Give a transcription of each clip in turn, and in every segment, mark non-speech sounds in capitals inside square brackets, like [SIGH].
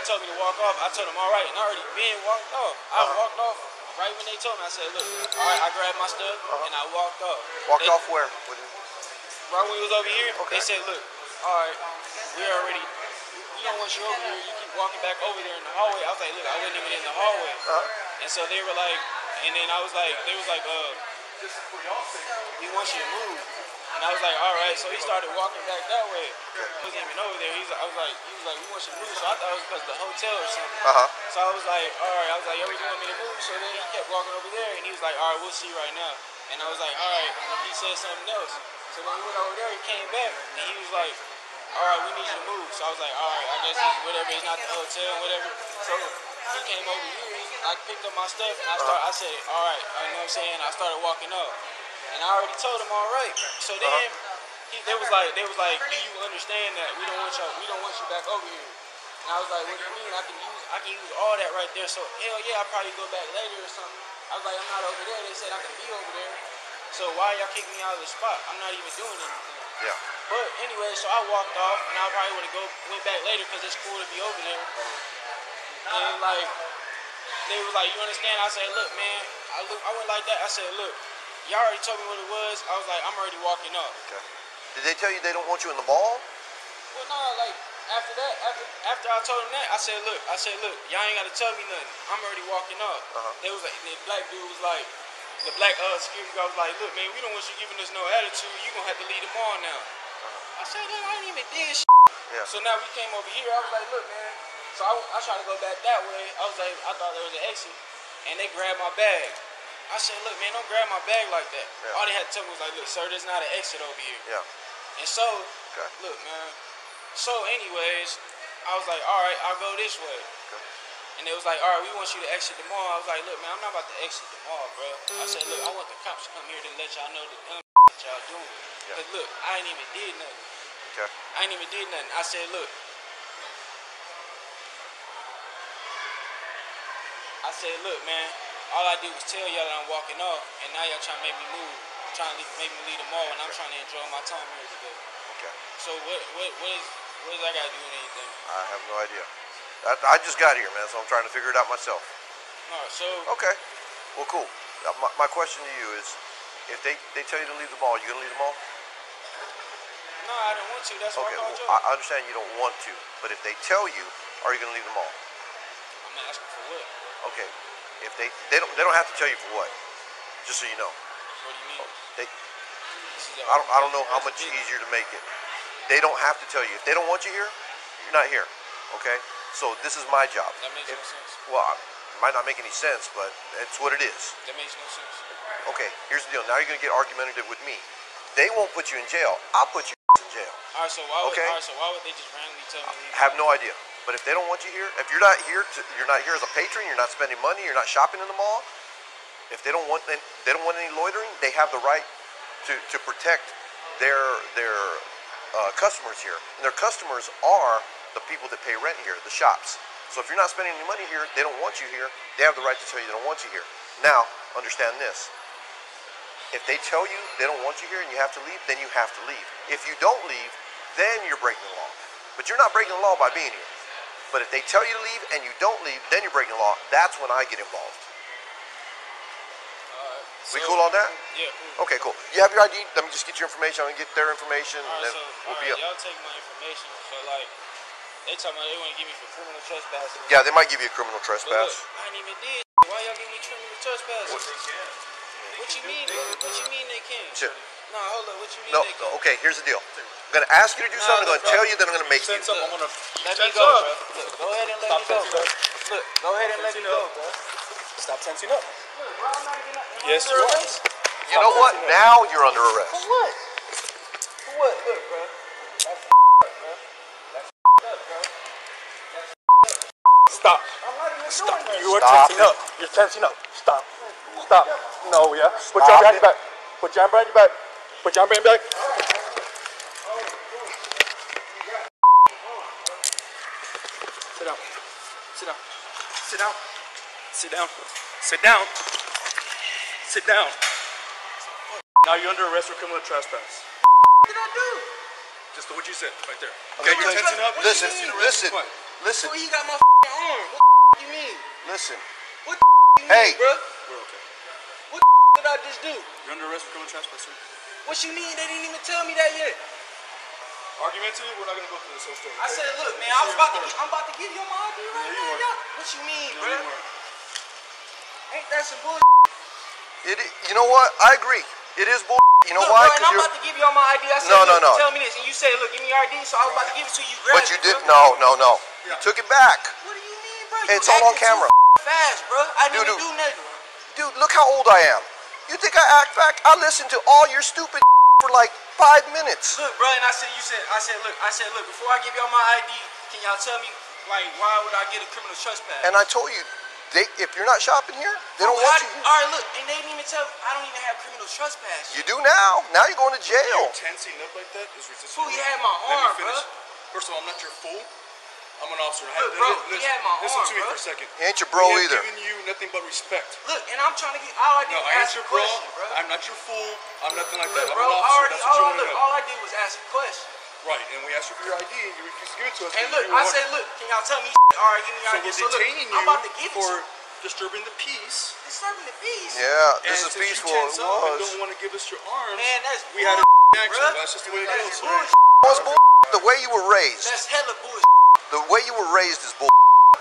they told me to walk off, I told them all right, and I already been walked off. I Uh-huh. walked off right when they told me. I said, look, all right, I grabbed my stuff and I walked off. Uh-huh. Walked They- off where? Right when we was over here, Okay. they said, look, all right, we already, we don't want you over here. You keep walking back over there in the hallway. I was like, look, I wasn't even in the hallway. Uh-huh. And so they were like, and then I was like, they was like, uh, we want you to move. And I was like, all right. So he started walking back that way. wasn't even over there. He's, I was like, he was like, we want you to move. So I thought it was because of the hotel or something. Uh-huh. So I was like, all right. I was like, yo, you want me to move? So then he kept walking over there, and he was like, all right, we'll see right now. And I was like, all right. And he said something else. So then he went over there. He came back, and he was like, all right, we need you to move. So I was like, all right, I guess it's whatever. It's not the hotel, whatever. So he came over here. I picked up my stuff, and I started. I said, all right. You know what I'm saying? I started walking up, and I already told him, all right. So then. Uh-huh. He, they was like, they was like, do you understand that we don't want you, we don't want you back over here? And I was like, what do you mean? I can use, I can use all that right there. So hell yeah, I'll probably go back later or something. I was like, I'm not over there. They said I can be over there. So why y'all kicking me out of the spot? I'm not even doing anything. Yeah. But anyway, so I walked off, and I probably would have go went back later because it's cool to be over there. And like, they was like, you understand? I said, look, man, I look, I went like that. I said, look, y'all already told me what it was. I was like, I'm already walking up. Okay. Did they tell you they don't want you in the mall? Well, no, like after that, after after I told them that, I said, look, I said, look, y'all ain't gotta tell me nothing. I'm already walking up. Uh-huh. They was like, the black dude was like, the black uh security guard was like, look, man, we don't want you giving us no attitude. You gonna have to leave the mall now. I said, look, I ain't even did shit. Yeah. So now we came over here. I was like, look, man. So I, I tried to go back that way. I was like, I thought there was an exit, and they grabbed my bag. I said, look, man, don't grab my bag like that. Yeah. All they had to tell me was like, look, sir, there's not an exit over here. Yeah. And so, Okay. look, man. So, anyways, I was like, all right, I'll go this way. Okay. And they was like, all right, we want you to exit the mall. I was like, look, man, I'm not about to exit the mall, bro. I said, look, I want the cops to come here to let y'all know the dumb that y'all doing. Yeah. Cause look, I ain't even did nothing. Okay. I ain't even did nothing. I said, look. I said, look, man. All I did was tell y'all that I'm walking off, and now y'all trying to make me move, trying to make me leave the mall, and I'm trying to enjoy my time here today. Okay. So what what what is what does I gotta do with anything? I have no idea. I, I just got here, man, so I'm trying to figure it out myself. No, so Okay. Well, cool. Uh, my, my question to you is, if they, they tell you to leave the mall, you gonna leave the mall? no, I didn't want to. That's why Okay. I Well, called you. I I understand you don't want to, but if they tell you, are you gonna leave the mall? I'm asking for what? Okay. If they they don't they don't have to tell you for what, just so you know. What do you mean? They This is a- I don't I don't know how much easier to make it. They don't have to tell you. If they don't want you here, you're not here. Okay. So this is my job. That makes no sense. Well, it might not make any sense, but it's what it is. That makes no sense. Okay, here's the deal. Now you're gonna get argumentative with me. They won't put you in jail. I'll put you. All right, so why would Okay. all right, so why would they just randomly tell me? I have no idea. But if they don't want you here, if you're not here to, you're not here as a patron, you're not spending money, you're not shopping in the mall. If they don't want they don't want any loitering, they have the right to, to protect their their uh, customers here. And their customers are the people that pay rent here, the shops. So if you're not spending any money here, they don't want you here. They have the right to tell you they don't want you here. Now, understand this. If they tell you they don't want you here and you have to leave, then you have to leave. If you don't leave, then you're breaking the law. But you're not breaking the law by being here. But if they tell you to leave and you don't leave, then you're breaking the law. That's when I get involved. Alright, We cool on that? Yeah, cool. Okay, cool. You have your ID? Let me just get your information. I'm gonna get their information, and Alright, then so we'll alright, be up. y'all take my information. So like, they talking about they want to give me for criminal trespassing. Yeah, they might give you a criminal But trespass. look, I ain't even did. Why y'all give me criminal trespassing? What- What you mean? What you mean they can? Shit. No, hold up. What you mean No, they can? okay, here's the deal. I'm gonna ask you to do Nah, something, I'm gonna tell you, then I'm gonna make you. Sense up, I'm gonna Let me go, up. bro. Look, go ahead and let Stop me go, bro. up. Look, go ahead and let me tensing go, bro. Stop tensing up. Look, bro, I'm not even. am I Yes, under you are. You know what? Now you're under arrest. For what? For what? Look, bro. That's up, bro. That's up, bro. Stop. I'm not even Stop. doing that. You are Stop tensing up. You're tensing up. Stop. Stop. No, yeah. Put your ah. hand behind your back. Put your hand behind your back. Put your hand behind your back. Sit down. Sit down. Sit down. Sit down. Sit down. Sit down. Now you're under arrest for criminal trespass. What did I do? Just do what you said right there. Okay, you're tensing up. listen, listen. Listen, oh, Boy, he got my arm. What the f- you mean? listen. What the f- you Hey. mean, bro? We're okay. What the f- did I just do? You're under arrest for criminal trespass, sir. What you mean? They didn't even tell me that yet. Argumentative, we're not gonna go through this whole story. I said, look, man, I was about to, I'm about to give you my ID right No, you now. y'all. What you mean, No, bro? you weren't. Ain't that some bull? It, you know what? I agree. It is bull. You know look, why? bro, and 'Cause I'm you're- about to give you all my ID. I said, No, no, no. Tell me this, and you say, look, give me your ID. So I was about to give it to you. You But you it, didn't. bro. No, no, no. You took it back. What do you mean, bro? It's all on camera. Fast, bro. I didn't Dude, do dude. nothing. Dude, look how old I am. You think I act back? I listened to all your stupid [LAUGHS] for like five minutes. Look, bro, and I said, you said, I said, look, I said, look, before I give y'all my ID, can y'all tell me, like, why would I get a criminal trespass? And I told you, they, if you're not shopping here, they don't Bro, want I- you here. All right, look, and they didn't even tell me, I don't even have criminal trespass. You do now. Now you're going to jail. You jail. tensing up like that is resistance. Fool, he had my Let me arm, bro. First of all, I'm not your fool. I'm an officer. Look, bro, he listen, had my listen arm, to me bro. for a second. He ain't your bro we either. have given you nothing but respect. Look, and I'm trying to get, all I did No, was I ask your a bro. question, bro. I'm not your fool. I'm nothing like Look, that. bro, I'm an officer. already, That's what you all, want look, know. all I did was ask a question. Right, and we asked you for your ID, and you refused to give it to us. And look, I want- said, look, can y'all tell me, all right, give me your So ID. we're So look, you I'm about to give it to for you. disturbing the peace. Disturbing the peace. Yeah, and this is since peaceful. You It tense up and don't want to give us your arms. Man, that's we had a bullshit, That's just the way it That's goes. bullshit. Was bull. The way you were raised. That's hella bullshit. The way you were raised is bull.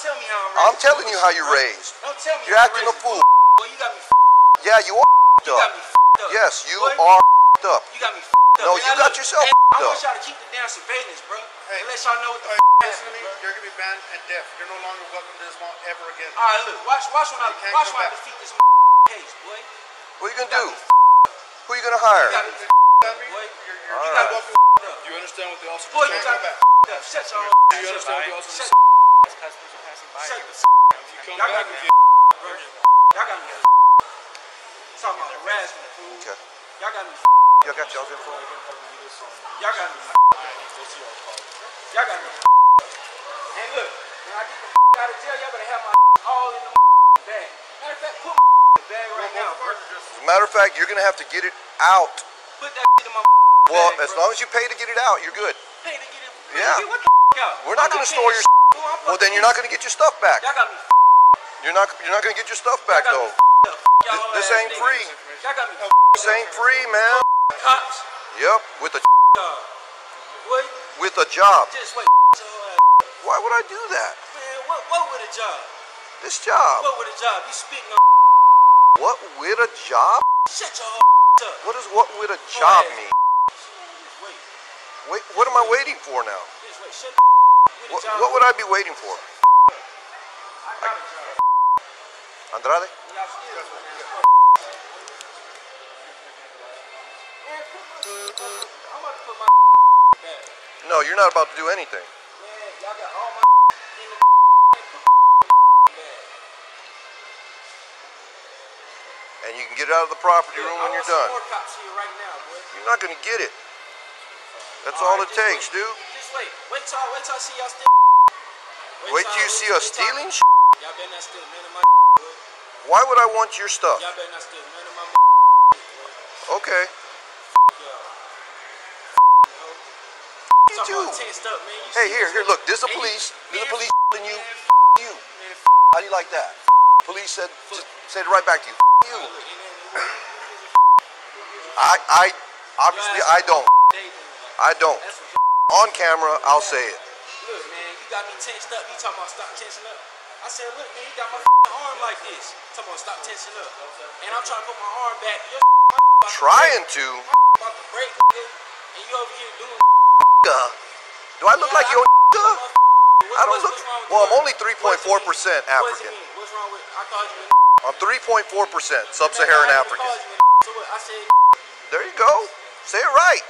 Tell me how I'm raised. I'm telling you how you're raised. Don't tell me You're how I'm acting a fool. Boy, you got me f***ed Yeah, you are up. You got me up. Yes, you Boy, are up. You got me up. No, Man, you I got look- yourself man, I want y'all to keep the damn surveillance, bro. Hey. and let y'all know what the Hey, f*** listen to me. bro. You're gonna be banned and deaf. You're no longer welcome to this mall ever again. All right, look, watch, watch when I, You can't watch when I defeat this case, boy. What are you You gonna got do? Who are you gonna hire? You got me You up, boy. You're, You you're got me up. You understand what the officer Boy, you got me back. F***ed up. Shut your Do you understand what the officer Shut just said? Shut the f*** If you come Y'all back with f***ed, bro. Y'all got me. Talking about harassment, fool. Okay. Y'all got me. Y'all got y'all's info? Y'all got me. Y'all got me. And look, when I get the out of jail, y'all better have my all in the bag. Matter of fact, put my bag right now, bro. As a matter of fact, you're gonna have to get it out. Put that in my Well, bag, as bro. long as you pay to get it out, you're good. Pay to get it. Yeah. Get what the f- out? We're not gonna paying store your Well, then you're not gonna get your stuff back. Y'all got me. You're not. You're not gonna get your stuff back though. y'all This ain't free. Y'all got me This ain't free, man. Cops, Yep, with a with a job. just wait. your ass. Why would I do that? Man, what, what with a job? This job. What with a job? You spitting on What with a job? Shut your up. What does what with a job mean? Wait. What am I waiting for now? What, what would I be waiting for? Andrade? To. No, you're not about to do anything. And you can get out of the property room when you're done. You're not gonna get it. That's All all right, it takes, wait. dude. Just wait. Wait till I, wait till I see y'all steal. Wait till you see us stealing sh- Y'all better not steal none of my. Why would I want your stuff? Y'all better not steal none of my Okay. You Talking too. about tensed up, man. You Hey, here, here, look. This you- police. This the police and you. You. How do you like that? Police said, just said it right back to you. You. look, and then- I, I, obviously, I don't. I don't. [LAUGHS] On camera, I'll say it. Look, man, you got me tensed up. You talking about stop tensing up? I said, look, man, you got my f***ing [LAUGHS] arm like this. Talking about stop tensing up. And I'm trying to put my arm back. Your Trying to. break, about to break, [LAUGHS] and you over here doing. Do I look like you? I don't look. Well, I'm only 3.4% African. What's wrong with? I called you. I'm 3.4% sub-Saharan African. called you an So what? I said. There you go. Say it right.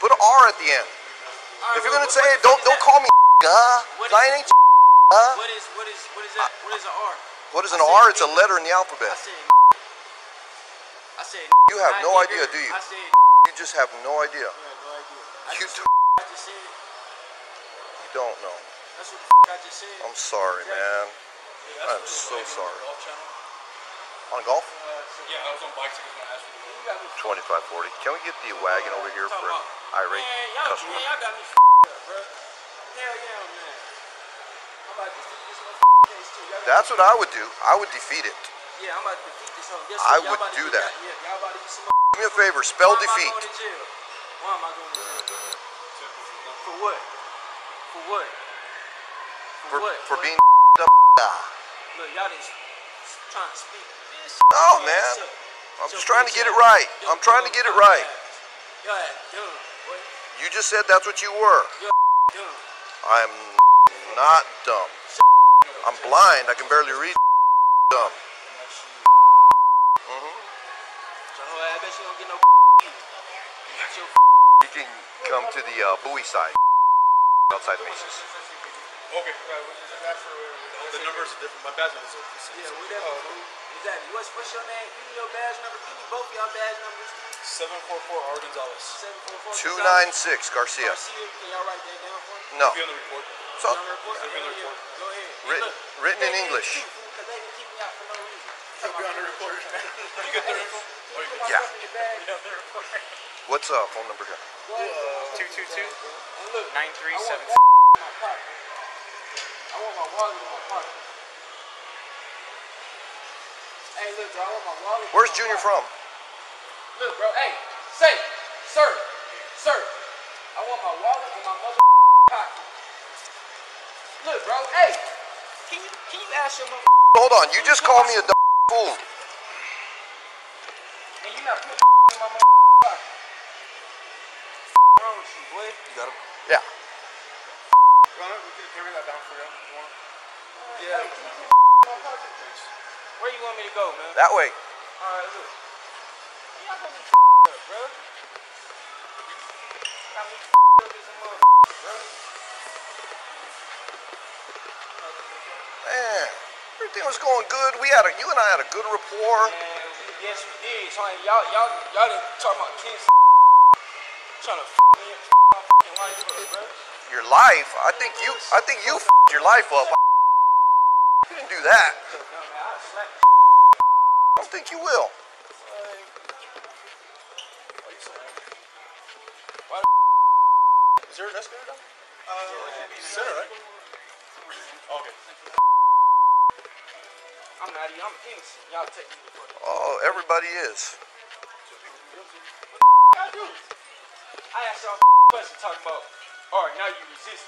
Put an R at the end. all right, If you're gonna what- say what it, don't fuck don't is call me. [LAUGHS] Uh, What I ain't. [LAUGHS] Uh. What is what is what is that? What is an R? what is an said R? It's a [LAUGHS] letter in the I alphabet. said. I said. You have no nigger. idea, do you? I said. You just have no idea. You no idea. I You just, do- I just said. You don't know. That's what the f- I just said. I'm sorry, man. I'm so sorry. Golf channel. On golf? Yeah, I was on bike tickets when I asked you to go. You got me. 2540. Can we get the wagon over here for an irate Man, y'all, customer? man, y'all got me up, bro. Hell yeah, man. That's what I would do. I would defeat it. Yeah, I'm about to defeat this. Guess I would do that. Yeah, y'all about to get some Do me a favor. Spell Why am I defeat. going to jail? Why am I going to jail? For what? For what? For, For, what? for What? being up. Look, y'all just trying to speak. No, man. I'm just trying to get it right. I'm trying to get it right. Y'all ass dumb, boy. You just said that's what you were. Dumb. I'm not dumb. I'm blind. I can barely read. Dumb. hmm So, I bet you don't get no You can come to the uh, Bowie side outside Macy's. Okay the numbers are different. My badge numbers are different. same. Yeah, whatever. Oh. Exactly. What's, what's your name? Give me your badge number. Give me both y'all badge numbers. 744 R. Gonzalez. 296 Garcia. Garcia. Can y'all write that down for me? No. Be on the report. So, on the report? It'll be on the report. Go ahead. Written, look, written in English. Because they can keep me out for no reason. Be on [LAUGHS] the report. you get their info? Yeah. What's uh, phone number here? 222 9377 my pocket. I want my wallet in my pocket. Hey, look, bro, I want my wallet. Where's my Junior pocket. from? Look, bro, hey, say, sir, sir, I want my wallet in my mother pocket. Look, bro, hey, can you can you ask your mother Hold on. You just called me a dumb fool. and you not putting [LAUGHS] in my mother pocket? What's wrong with you, boy? You got him? Yeah. Run it, we can carry that down for you you want. Yeah. Hey, can you put in my pocket? Where you want me to go, man? That way. All right, look. Y'all got me up, bro. Got me up as a motherfucker, bro. Man, everything was going good. We had a, you and I had a good rapport. Man, we- yes, we did. So, y'all, y'all, y'all didn't talk about kids trying to f me up, my fucking life up, bro. Your life. I think you. I think you f***ed your life up. You didn't do that. I slapped the I don't think you will. Is there an escalator down? Uh, center, right? Okay. I'm not even, I'm innocent. Y'all take me to court. Oh, everybody is. I do. I asked y'all question talking about, all right, now you resist.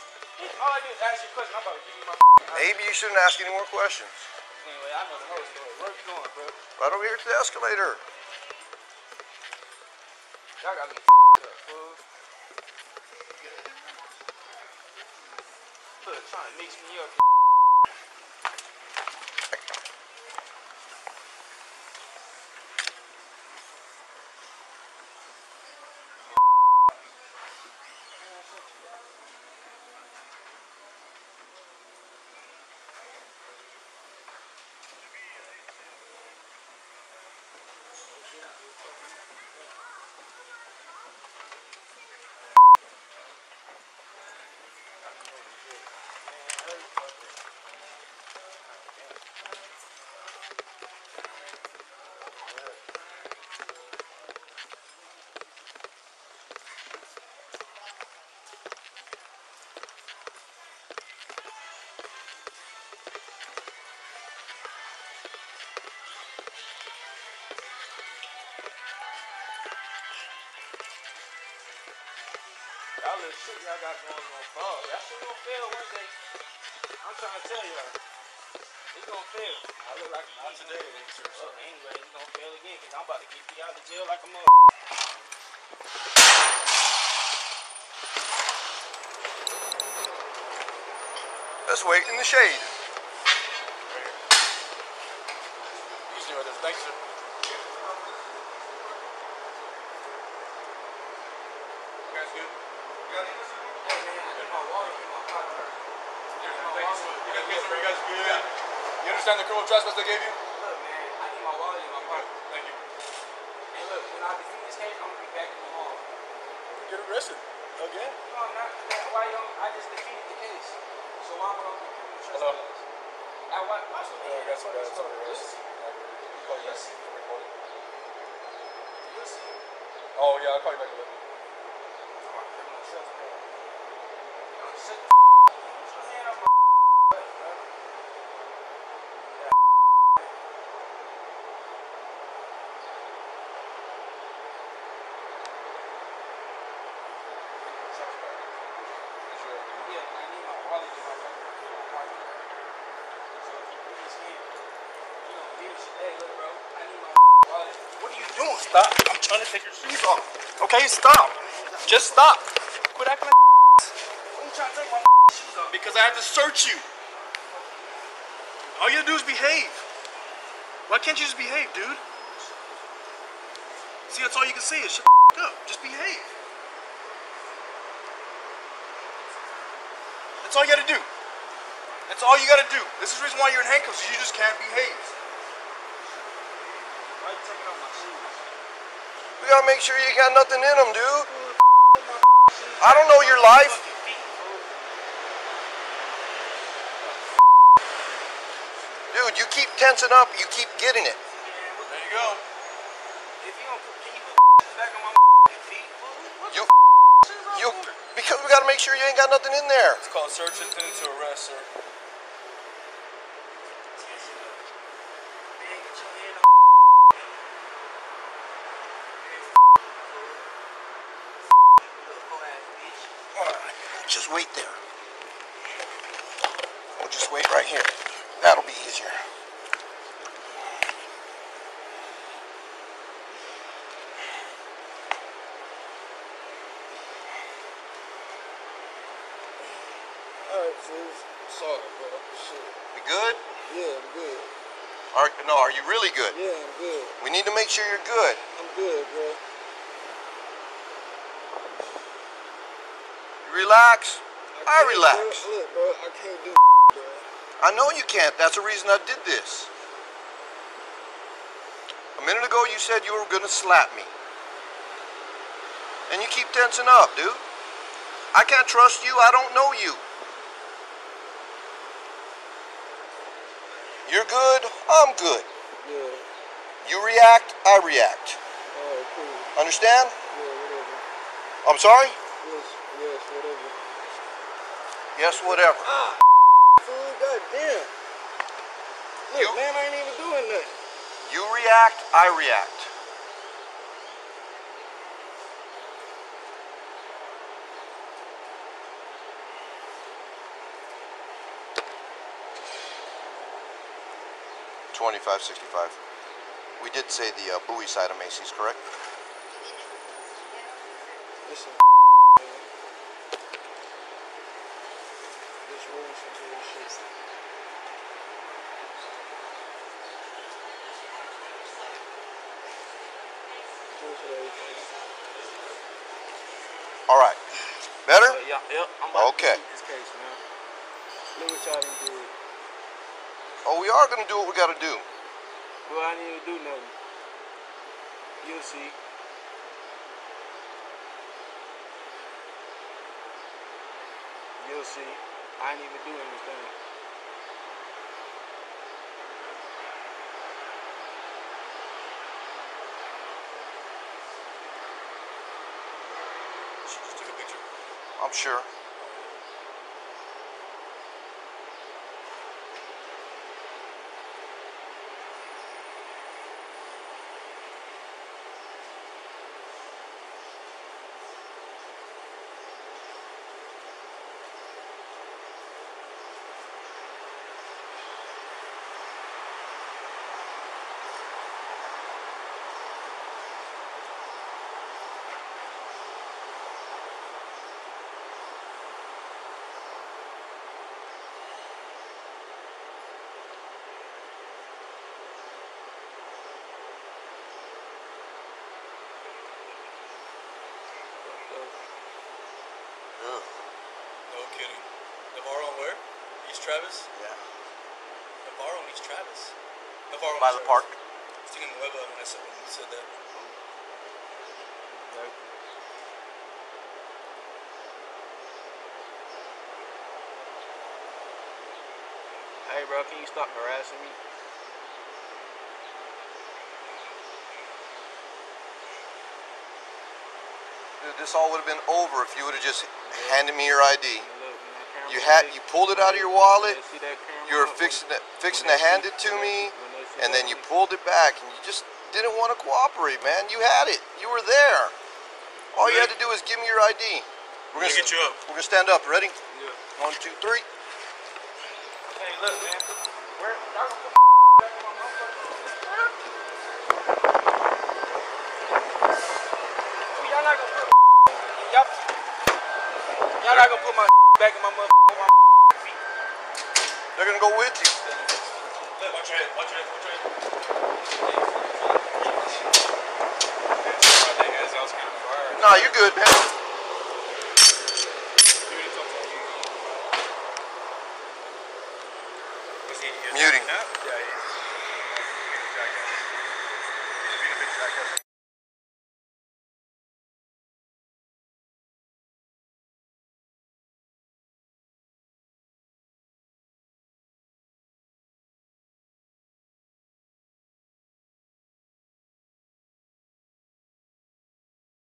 All I did is ask you a question. I'm about to give you my Maybe you shouldn't ask any more questions. Anyway, I know the whole story. Where you going, bro? Right over here to the escalator. Y'all got me up, fool. Look, trying to mix me up. Y'all little shit y'all got going on fall. Shit gonna fail one day. I'm trying to tell y'all. It's gonna fail. I look like not today. So anyway, it's gonna fail again because I'm about to get you out of jail like a mother. Let's wait in the shade. Usually right there. Thanks, sir. You guys good? Hey man, I need my wallet in my pocket. Thank you, sir. You guys, you guys, you guys good? You understand the criminal trespass they gave you? Look man, I need my wallet in my pocket. Thank you. And look, when I defeat this case, I'm gonna be back in the mall. Get arrested. Again? No, I'm not. Why you don't? I just defeated the case. So why would I be criminal Hello? trespass? Now what? Watch what Yeah, I got some guys on the arrest. you You'll see. You'll see. Oh, yeah, I'll call you back later. I'm a criminal trespass. Yo, shut the f- Put your hand on my butt, bro. Stop. I'm trying to take your shoes off. Okay, stop. Just stop. Quit acting like Why you trying to take my shoes off? Because I have to search you. All you gotta do is behave. Why can't you just behave, dude? See, that's all you can say is shut the up. Just behave. That's all you gotta do. That's all you gotta do. This is the reason why you're in handcuffs, you just can't behave. Why you taking off my shoes? We gotta make sure you got nothing in them, dude. I don't know your life. Fucking feet, fool. Dude, you keep tensing up, you keep getting it. There you go. You don't put, can you put back on my feet, fool? What You, the shoes on you, for? because we gotta make sure you ain't got nothing in there. It's called search incident to arrest, sir. Man, get your hand off. Little hoe ass bitch. All right, just wait there. Wait right here. That'll be easier. Alright, sis. Sorry, bro. Shit. You good? Yeah, I'm good. Are, no, are you really good? Yeah, I'm good. We need to make sure you're good. I'm good, bro. You Relax. I relax. Look, bro, I can't do bro. I know you can't. That's the reason I did this. A minute ago, you said you were gonna slap me. And you keep tensing up, dude. I can't trust you. I don't know you. You're good. I'm good. Yeah. You react. I react. Cool. Understand? Yeah, whatever. I'm sorry? Yes, yes, whatever. Yes, whatever. [GASPS] [LAUGHS] Fool, goddamn. Look, You- man, I ain't even doing nothing. You react. I react. Twenty-five sixty-five. We did say the uh, Bowie side of Macy's, correct? Listen, [LAUGHS] man. This room some bullshit. Bullshit everything. All right. Better? Uh, yeah, yep. I'm about Okay. to this case, man. Look what y'all done. Oh, we are gonna do what we gotta do. Well, I didn't even do nothing. You'll see. You'll see. I didn't even do anything. Just took a picture. I'm sure. Ugh. No kidding. Navarro and where? East Travis? Yeah. Navarro and East Travis. Navarro By East the Travis. park. I was thinking Nueva when I said when you said that. Mm-hmm. Hey, bro, can you stop harassing me? Dude, this all would have been over if you would have just handed me your ID. Look, man, camera You had you pulled it out of your wallet. Yeah, see that camera? You were fixing to, fixing to hand it to me, when they see and then you pulled it back, and you just didn't want to cooperate, man. You had it. You were there. All you had to do was give me your ID. We're me get you up. We're gonna stand up. Ready? Yeah. One, two, three. Hey, look, man. Where? Y'all gonna put back on my motherfucking Y'all not gonna put y'all, [LAUGHS] y'all not gonna put my [LAUGHS] back in my mother on my feet. They're gonna go with you. Watch your head. Watch your head. Watch your head. Nah, you good, man.